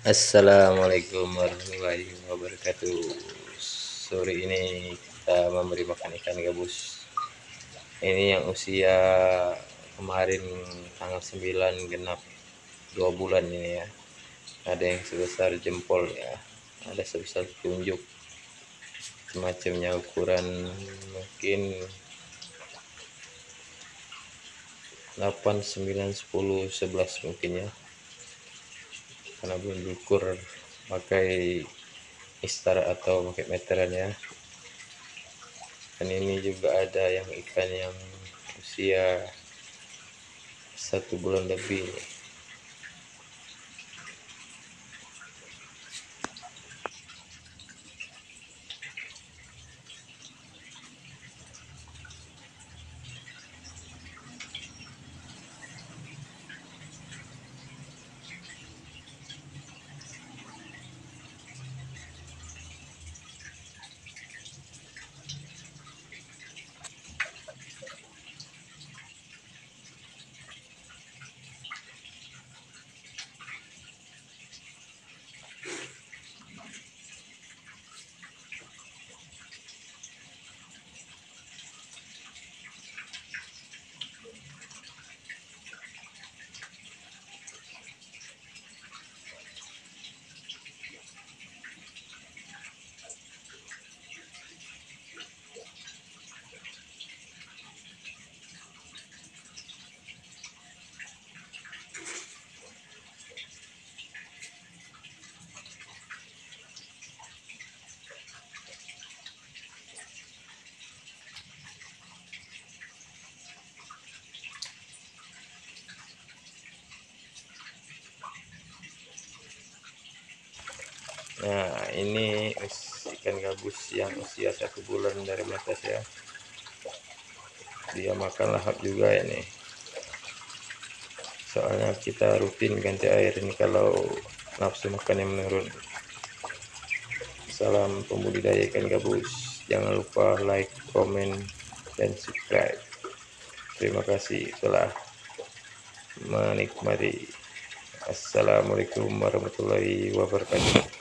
Assalamualaikum warahmatullahi wabarakatuh. Sore ini kita memberi makan ikan gabus Ini yang usia kemarin tanggal 9 genap 2 bulan ini ya. Ada yang sebesar jempol ya. Ada sebesar tunjuk. Semacamnya ukuran mungkin 8, 9, 10, 11 mungkin ya karena belum diukur pakai istar atau pakai meteran ya. Dan ini juga ada yang ikan yang usia satu bulan lebih Nah ini ikan gabus yang usia satu bulan dari metas ya. Dia makan lahap juga ini. Soalnya kita rutin ganti air ini kalau nafsu makan yang menurun. Salam pembudidaya ikan gabus. Jangan lupa like, komen, dan subscribe. Terima kasih telah menikmati. Assalamualaikum warahmatullahi wabarakatuh